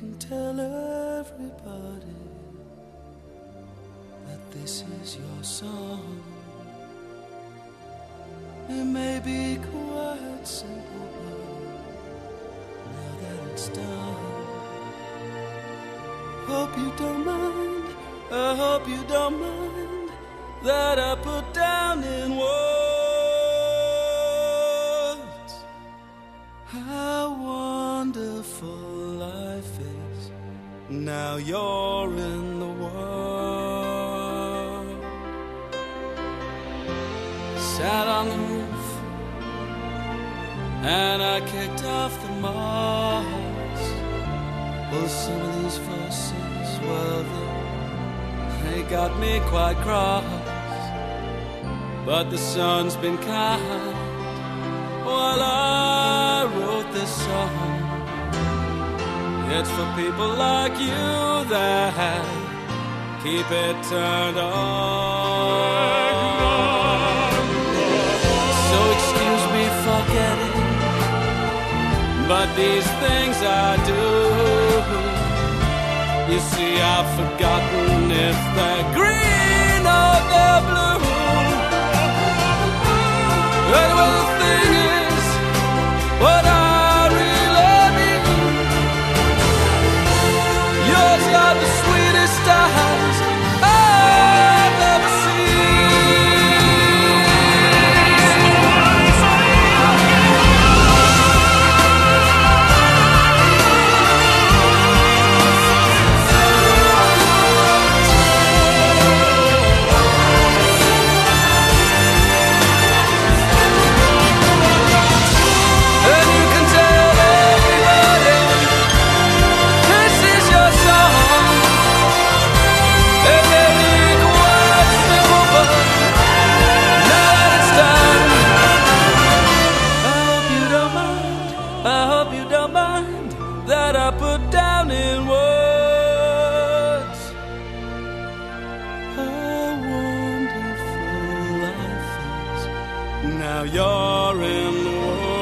can tell everybody that this is your song. It may be quite simple, but now that it's done, hope you don't mind. I hope you don't mind that I put down in words Now you're in the world. Sat on the roof and I kicked off the moss. Well, some of these verses, well, they, they got me quite cross. But the sun's been kind while I wrote this song. It's for people like you that keep it turned on. So excuse me for getting, but these things I do. You see, I've forgotten if they're green. now you're in the world.